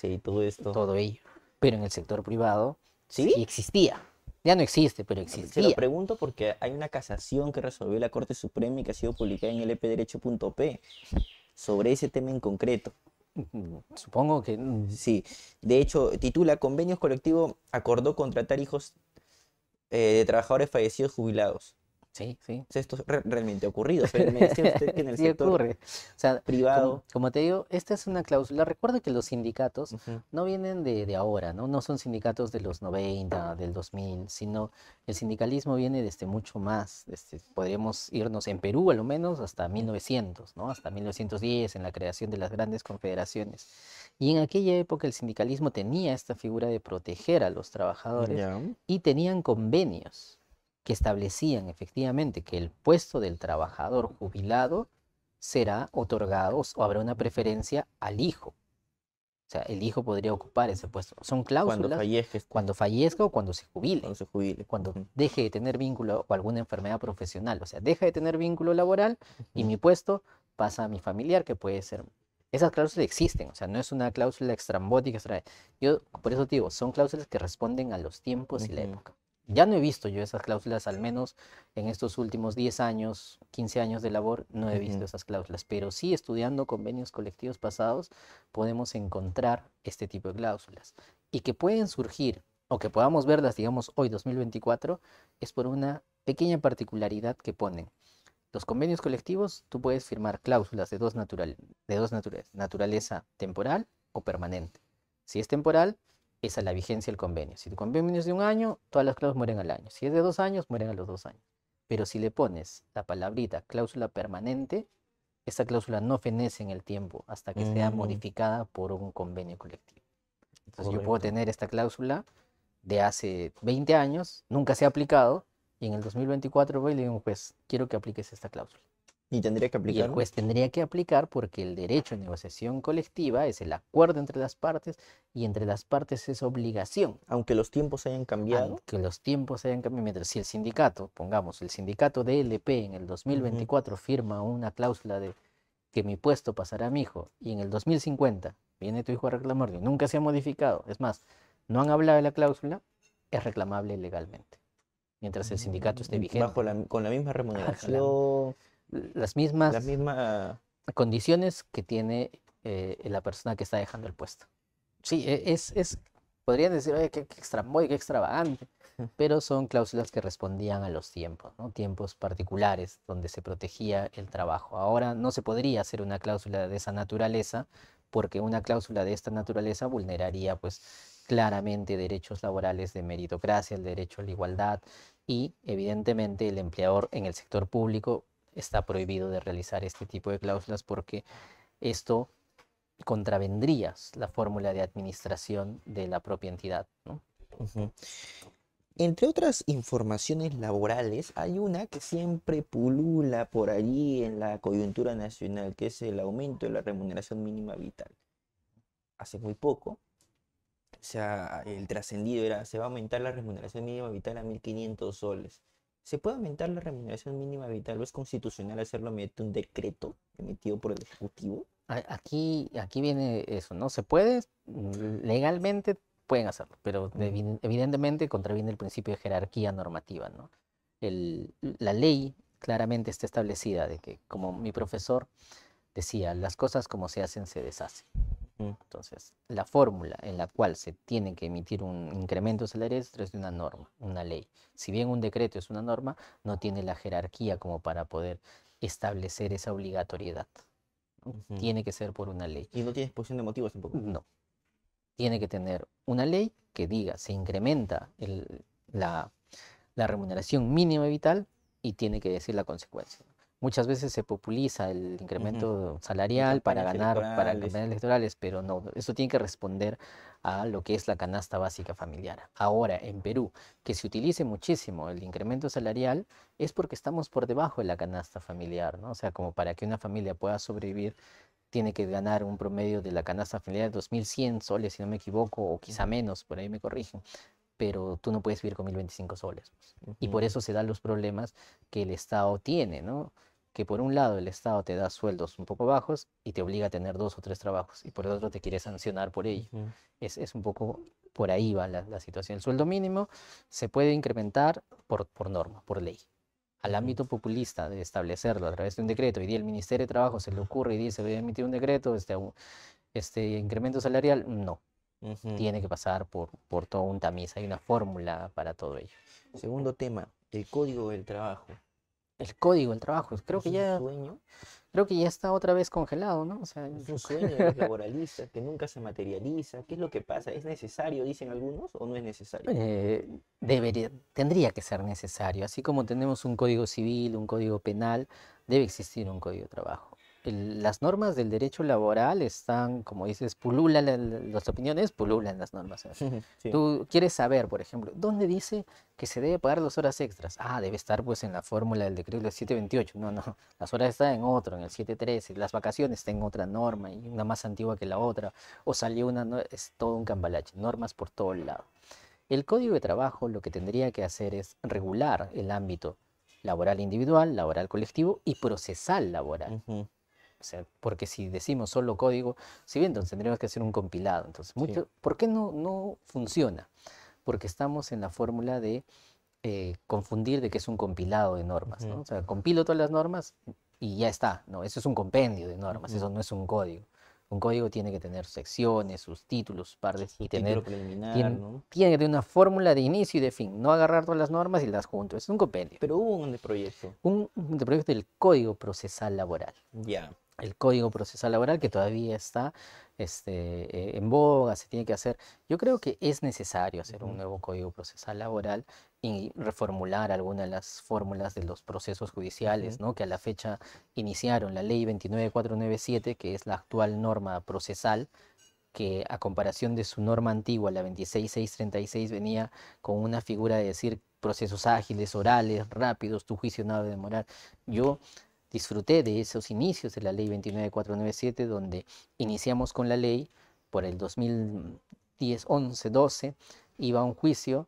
S1: y todo esto.
S2: todo ello. Pero en el sector privado
S1: ¿Sí?
S2: existía. Ya no existe, pero
S1: Se lo
S2: existía.
S1: pregunto porque hay una casación que resolvió la Corte Suprema y que ha sido publicada en lpderecho.p sobre ese tema en concreto.
S2: Supongo que mm,
S1: Sí, de hecho, titula Convenios colectivo acordó contratar hijos eh, de trabajadores fallecidos jubilados.
S2: Sí, sí.
S1: Esto es re- realmente ocurrido, pero me decía usted que en el
S2: Sí
S1: sector
S2: ocurre. O sea,
S1: privado.
S2: como te digo, esta es una cláusula. Recuerda que los sindicatos no vienen de, de ahora, ¿no? No son sindicatos de los 90, del 2000, sino el sindicalismo viene desde mucho más. Desde, podríamos irnos en Perú, a lo menos, hasta 1900, ¿no? Hasta 1910, en la creación de las grandes confederaciones. Y en aquella época el sindicalismo tenía esta figura de proteger a los trabajadores
S1: ya.
S2: y tenían convenios que establecían efectivamente que el puesto del trabajador jubilado será otorgado o habrá una preferencia al hijo. O sea, el hijo podría ocupar ese puesto. Son
S1: Cuando
S2: cláusulas
S1: fallezca, este-
S2: cuando fallezca o cuando se jubile,
S1: cuando se jubile.
S2: cuando deje de tener vínculo o alguna enfermedad profesional. O sea, deja de tener vínculo laboral y mi puesto pasa a mi familiar, que puede ser. Esas cláusulas existen, o sea, no es una cláusula extrambótica. extra- Yo, por eso te digo, son cláusulas que responden a los tiempos y la época. Ya no he visto yo esas cláusulas, al menos en estos últimos 10 años, 15 años de labor, no he visto esas cláusulas, pero sí estudiando convenios colectivos pasados podemos encontrar este tipo de cláusulas. Y que pueden surgir, o que podamos verlas, digamos, hoy 2024, es por una pequeña particularidad que ponen. Los convenios colectivos, tú puedes firmar cláusulas de dos, natural, de dos naturaleza, naturaleza temporal o permanente. Si es temporal, esa es la vigencia del convenio. Si el convenio es de un año, todas las cláusulas mueren al año. Si es de dos años, mueren a los dos años. Pero si le pones la palabrita cláusula permanente, esa cláusula no fenece en el tiempo hasta que sea
S1: Mm.
S2: modificada por un convenio colectivo. Entonces yo puedo tener esta cláusula de hace 20 años, nunca se ha aplicado, y en el 2024 voy y le digo, pues quiero que apliques esta cláusula.
S1: Y tendría que
S2: Y el juez tendría que aplicar porque el derecho de negociación colectiva es el acuerdo entre las partes y entre las partes es obligación.
S1: Aunque los tiempos hayan cambiado.
S2: Aunque los tiempos hayan cambiado, mientras si el sindicato, pongamos, el sindicato DLP en el 2024 firma una cláusula de que mi puesto pasará a mi hijo y en el 2050 viene tu hijo a reclamarlo y nunca se ha modificado, es más, no han hablado de la cláusula, es reclamable legalmente. Mientras el sindicato esté
S1: Mm,
S2: vigente.
S1: Bajo la, con la misma remuneración,
S2: Las mismas
S1: la misma...
S2: condiciones que tiene eh, la persona que está dejando el puesto. Sí, e- es, es podrían decir, oye, qué, qué extramboy, qué extravagante, pero son cláusulas que respondían a los tiempos, ¿no? Tiempos particulares donde se protegía el trabajo. Ahora no se podría hacer una cláusula de esa naturaleza porque una cláusula de esta naturaleza vulneraría pues claramente derechos laborales de meritocracia, el derecho a la igualdad y evidentemente el empleador en el sector público está prohibido de realizar este tipo de cláusulas porque esto contravendría la fórmula de administración de la propia entidad. ¿no?
S1: Entre otras informaciones laborales, hay una que siempre pulula por allí en la coyuntura nacional, que es el aumento de la remuneración mínima vital. Hace muy poco, o sea, el trascendido era, se va a aumentar la remuneración mínima vital a 1.500 soles. ¿Se puede aumentar la remuneración mínima vital o es constitucional hacerlo mediante un decreto emitido por el Ejecutivo?
S2: Aquí, aquí viene eso, ¿no? Se puede, legalmente pueden hacerlo, pero evidentemente contraviene el principio de jerarquía normativa, ¿no? El- la ley claramente está establecida de que, como mi profesor decía, las cosas como se hacen se deshacen. Entonces, la fórmula en la cual se tiene que emitir un incremento salarial es de una norma, una ley. Si bien un decreto es una norma, no tiene la jerarquía como para poder establecer esa obligatoriedad. Tiene que ser por una ley.
S1: Y no tiene exposición de motivos tampoco.
S2: No. Tiene que tener una ley que diga se incrementa el- la, la remuneración mínima vital y tiene que decir la consecuencia. Muchas veces se populiza el incremento salarial para ganar, para campañas electorales, pero no, eso tiene que responder a lo que es la canasta básica familiar. Ahora, en Perú, que se utilice muchísimo el incremento salarial es porque estamos por debajo de la canasta familiar, ¿no? O sea, como para que una familia pueda sobrevivir, tiene que ganar un promedio de la canasta familiar de 2.100 soles, si no me equivoco, o quizá menos, por ahí me corrigen, pero tú no puedes vivir con 1.025 soles. pues. Y por eso se dan los problemas que el Estado tiene, ¿no? Que por un lado el Estado te da sueldos un poco bajos y te obliga a tener dos o tres trabajos, y por el otro te quiere sancionar por ello. Es, es un poco por ahí va la, la situación. El sueldo mínimo se puede incrementar por, por norma, por ley. Al ámbito populista de establecerlo a través de un decreto, y el Ministerio de Trabajo se le ocurre y dice, voy a emitir un decreto, este, este incremento salarial, no, tiene que pasar por, por todo un tamiz, hay una fórmula para todo ello.
S1: Segundo tema, el código del trabajo.
S2: El código del trabajo, creo
S1: ¿Es
S2: que ya,
S1: sueño?
S2: creo que ya está otra vez congelado, ¿no? O sea,
S1: Es un sueño laboralistas que nunca se materializa. ¿Qué es lo que pasa? ¿Es necesario, dicen algunos, o no es necesario?
S2: eh, debería, tendría que ser necesario. Así como tenemos un código civil, un código penal, debe existir un código de trabajo. El- las normas del derecho laboral están, como dices, pululan la- la- las opiniones, pululan las normas.
S1: Sí.
S2: Tú quieres saber, por ejemplo, ¿dónde dice que se debe pagar las horas extras? Ah, debe estar pues en la fórmula del decreto del 728. No, no, las horas están en otro, en el 713. Las vacaciones están en otra norma y una más antigua que la otra. O salió una, no- es todo un cambalache, normas por todo lado. El código de trabajo lo que tendría que hacer es regular el ámbito laboral individual, laboral colectivo y procesal laboral.
S1: Ujú.
S2: O sea, porque si decimos solo código, si bien entonces tendríamos que hacer un compilado. Entonces, mucho, ¿por qué no, no funciona? Porque estamos en la fórmula de eh, confundir de que es un compilado de normas, ¿no? O sea, compilo todas las normas y ya está. No, eso es un compendio de normas, eso no es un código. Un código tiene que tener secciones, sus títulos, sus partes y tener, tiene,
S1: ¿no?
S2: tiene que tener una fórmula de inicio y de fin. No agarrar todas las normas y las junto. Es un compendio.
S1: Pero hubo un proyecto.
S2: Un, un proyecto del Código Procesal Laboral
S1: Ya.
S2: El Código Procesal Laboral que todavía está este, eh, en boga, se tiene que hacer. Yo creo que es necesario hacer un nuevo Código Procesal Laboral y reformular algunas de las fórmulas de los procesos judiciales. ¿no? Que a la fecha iniciaron la Ley 29497, que es la actual norma procesal, que a comparación de su norma antigua, la 26636, venía con una figura de decir procesos ágiles, orales, rápidos, tu juicio no debe demorar. Yo disfruté de esos inicios de la ley 29497, donde iniciamos con la ley por el 2010, 11, 12, iba a un juicio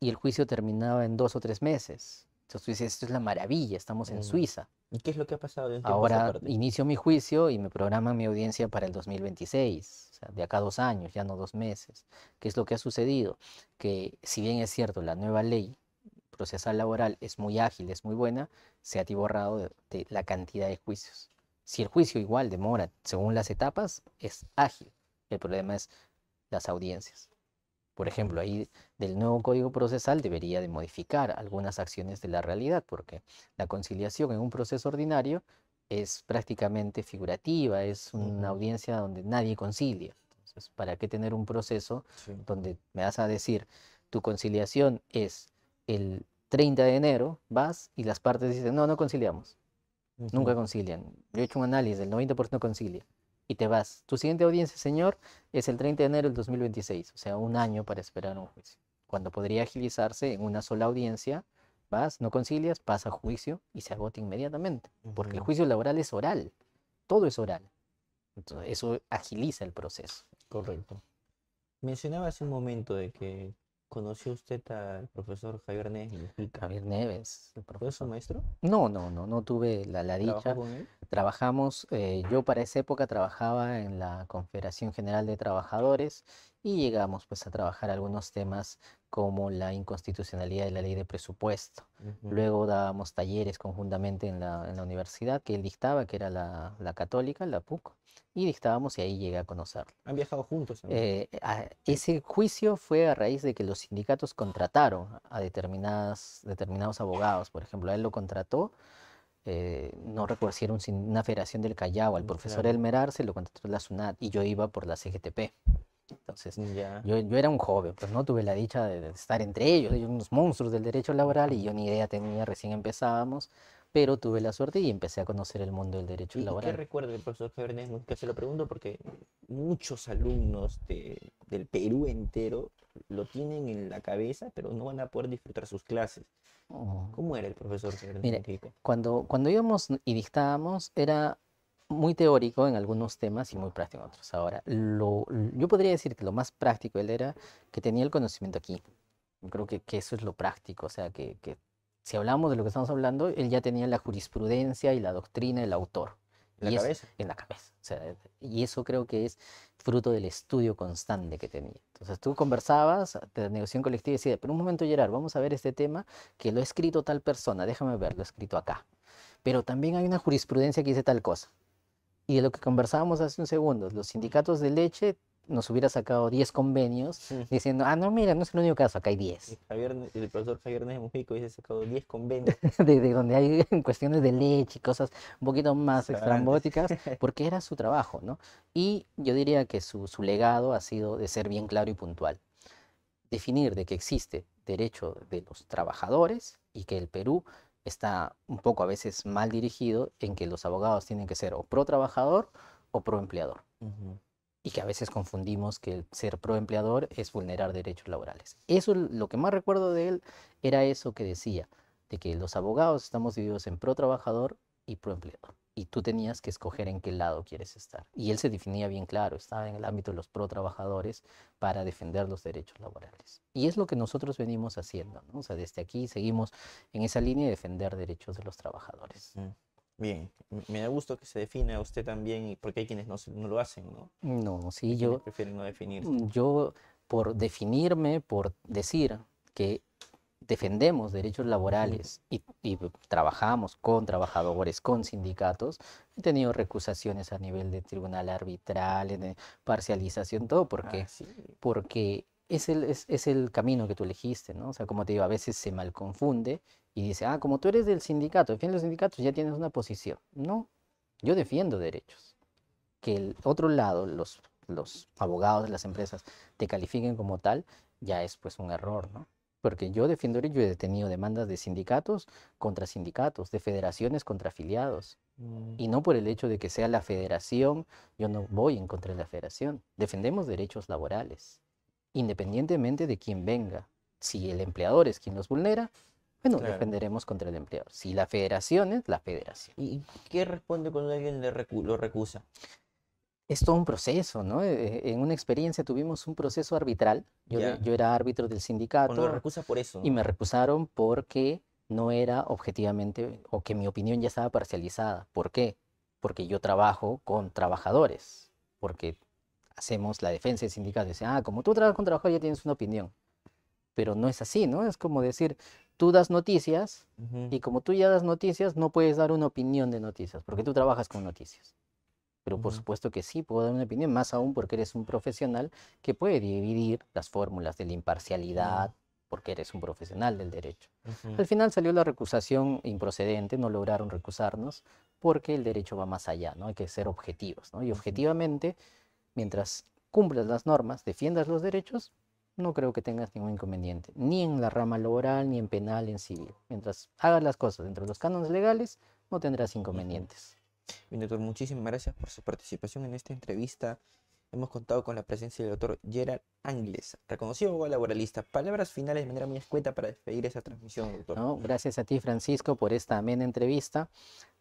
S2: y el juicio terminaba en dos o tres meses. Entonces tú dices, esto es la maravilla, estamos en
S1: Mm.
S2: Suiza.
S1: ¿Y qué es lo que ha pasado? en
S2: Ahora inicio mi juicio y me programan mi audiencia para el 2026, o sea, de acá dos años, ya no dos meses. ¿Qué es lo que ha sucedido? Que si bien es cierto, la nueva ley procesal laboral es muy ágil, es muy buena, se ha atiborrado de, de la cantidad de juicios. Si el juicio igual demora según las etapas, es ágil. El problema es las audiencias. Por ejemplo, ahí del nuevo código procesal debería de modificar algunas acciones de la realidad, porque la conciliación en un proceso ordinario es prácticamente figurativa, es una audiencia donde nadie concilia. Entonces, ¿para qué tener un proceso
S1: Sí.
S2: donde me vas a decir tu conciliación es el 30 de enero, vas y las partes dicen, no, no conciliamos, nunca concilian. Yo he hecho un análisis, el 90% concilia. Y te vas. Tu siguiente audiencia, señor, es el 30 de enero del 2026, o sea, un año para esperar un juicio. Cuando podría agilizarse en una sola audiencia, vas, no concilias, pasa a juicio y se agota inmediatamente. Porque el juicio laboral es oral, todo es oral. Entonces, eso agiliza el proceso.
S1: Correcto. Mencionaba hace un momento de que conoció usted al profesor Javier Mujica.
S2: Javier Neves,
S1: ¿Fue
S2: el
S1: su
S2: profesor.
S1: maestro?
S2: No, no, no, no tuve la, la
S1: ¿Trabajó
S2: dicha.
S1: con él?
S2: Trabajamos, eh, yo para esa época trabajaba en la Confederación General de Trabajadores y llegamos pues a trabajar algunos temas como la inconstitucionalidad de la ley de presupuesto.
S1: Ujú.
S2: Luego dábamos talleres conjuntamente en la, en la universidad que él dictaba, que era la, la católica, la PUC, y dictábamos y ahí llegué a conocerlo.
S1: Han viajado juntos.
S2: Eh, a- ese juicio fue a raíz de que los sindicatos contrataron a determinadas, determinados abogados. Por ejemplo, a él lo contrató, eh, no recuerdo si era un una federación del Callao, al profesor
S1: claro.
S2: Elmer Arce lo contrató la SUNAT y yo iba por la CGTP. Entonces,
S1: Ya.
S2: yo, yo era un joven, pues no tuve la dicha de, estar entre ellos, ellos unos monstruos del derecho laboral y yo ni idea tenía, recién empezábamos, pero tuve la suerte y empecé a conocer el mundo del derecho
S1: ¿Y, y
S2: laboral.
S1: qué recuerda el profesor Hernández Mujica? Se lo pregunto porque muchos alumnos de- del Perú entero lo tienen en la cabeza, pero no van a poder disfrutar sus clases.
S2: Oh.
S1: ¿Cómo era el profesor
S2: Mire,
S1: Mujica?
S2: Cuando, cuando íbamos y dictábamos, era muy teórico en algunos temas y muy práctico en otros. Ahora, lo, yo podría decir que lo más práctico él era que tenía el conocimiento aquí. Yo creo que, que eso es lo práctico, o sea, que, que si hablamos de lo que estamos hablando, él ya tenía la jurisprudencia y la doctrina del autor
S1: ¿En la
S2: y es-
S1: cabeza?
S2: en la cabeza. o sea, y eso creo que es fruto del estudio constante que tenía. Entonces tú conversabas de negociación colectiva y decías, pero un momento Gerard, vamos a ver este tema que lo ha escrito tal persona, déjame ver, lo ha escrito acá. Pero también hay una jurisprudencia que dice tal cosa. Y de lo que conversábamos hace un segundo, los sindicatos de leche nos hubiera sacado 10 convenios
S1: Mm.
S2: diciendo, ah, no, mira, no es el único caso, acá hay 10.
S1: Y Javier, el profesor Javier Hernández Mujica hubiese sacado 10 convenios.
S2: de, de donde hay cuestiones de leche y cosas un poquito más extrambóticas, porque era su trabajo, ¿no? Y yo diría que su, su legado ha sido de ser bien claro y puntual. Definir de que existe derecho de los trabajadores y que el Perú está un poco a veces mal dirigido en que los abogados tienen que ser o pro trabajador o pro empleador. Y que a veces confundimos que el ser pro empleador es vulnerar derechos laborales. Eso, lo que más recuerdo de él era eso que decía, de que los abogados estamos divididos en pro trabajador y pro empleador. Y tú tenías que escoger en qué lado quieres estar. Y él se definía bien claro, estaba en el ámbito de los pro trabajadores para defender los derechos laborales. Y es lo que nosotros venimos haciendo, ¿no? O sea, desde aquí seguimos en esa línea de defender derechos de los trabajadores.
S1: Mm. Bien, me da gusto que se defina usted también, porque hay quienes no, no lo hacen, ¿no?
S2: No, sí, yo,
S1: prefieren no definirse.
S2: Mm, Yo, por definirme, por decir que defendemos derechos laborales y, trabajamos con trabajadores, con sindicatos, he tenido recusaciones a nivel de tribunal arbitral, de parcialización, todo porque,
S1: Ah, sí.
S2: porque es el, es, es el camino que tú elegiste, ¿no? O sea, como te digo, a veces se mal confunde y dice, ah, como tú eres del sindicato, defiendes los sindicatos, ya tienes una posición. No, yo defiendo derechos. Que el otro lado, los, los abogados de las empresas, te califiquen como tal, ya es pues un error, ¿no? Porque yo defiendo derechos, yo he tenido demandas de sindicatos contra sindicatos, de federaciones contra afiliados.
S1: Mm,
S2: Y no por el hecho de que sea la federación, yo no voy en contra de la federación. Defendemos derechos laborales, independientemente de quién venga. Si el empleador es quien los vulnera, bueno,
S1: Claro.
S2: defenderemos contra el empleador. Si la federación es la federación.
S1: ¿Y qué responde cuando alguien le recu- lo recusa?
S2: Es todo un proceso, ¿no? Eh, En una experiencia tuvimos un proceso arbitral. Yo, era árbitro del sindicato
S1: recusa por eso,
S2: y me recusaron porque no era objetivamente o que mi opinión ya estaba parcializada. ¿Por qué? Porque yo trabajo con trabajadores, porque hacemos la defensa del sindicato. Dice, ah, como tú trabajas con trabajadores ya tienes una opinión. Pero no es así, ¿no? Es como decir, tú das noticias y como tú ya das noticias, no puedes dar una opinión de noticias, porque tú trabajas con noticias. Pero por supuesto que sí, puedo dar una opinión, más aún porque eres un profesional que puede dividir las fórmulas de la imparcialidad, porque eres un profesional del derecho. Al final salió la recusación improcedente, no lograron recusarnos, porque el derecho va más allá, ¿no? Hay que ser objetivos, ¿no? Y objetivamente, mientras cumplas las normas, defiendas los derechos, no creo que tengas ningún inconveniente, ni en la rama laboral, ni en penal, ni en civil. Mientras hagas las cosas dentro de los cánones legales, no tendrás inconvenientes.
S1: Bien, doctor, muchísimas gracias por su participación en esta entrevista. Hemos contado con la presencia del doctor Gerard Angles, reconocido abogado laboralista. Palabras finales de manera muy escueta para despedir esa transmisión, doctor.
S2: ¿no? Gracias a ti, Francisco, por esta amena entrevista.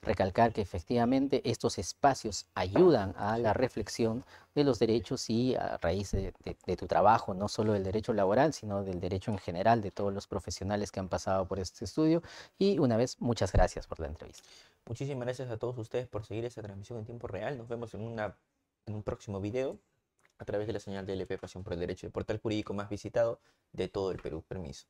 S2: Recalcar que efectivamente estos espacios ayudan a la reflexión de los derechos y a raíz de, de- de tu trabajo, no solo del derecho laboral, sino del derecho en general de todos los profesionales que han pasado por este estudio. Y una vez, muchas gracias por la entrevista.
S1: Muchísimas gracias a todos ustedes por seguir esta transmisión en tiempo real. Nos vemos en, una, en un próximo video a través de la señal de LP Pasión por el Derecho, el portal jurídico más visitado de todo el Perú. Permiso.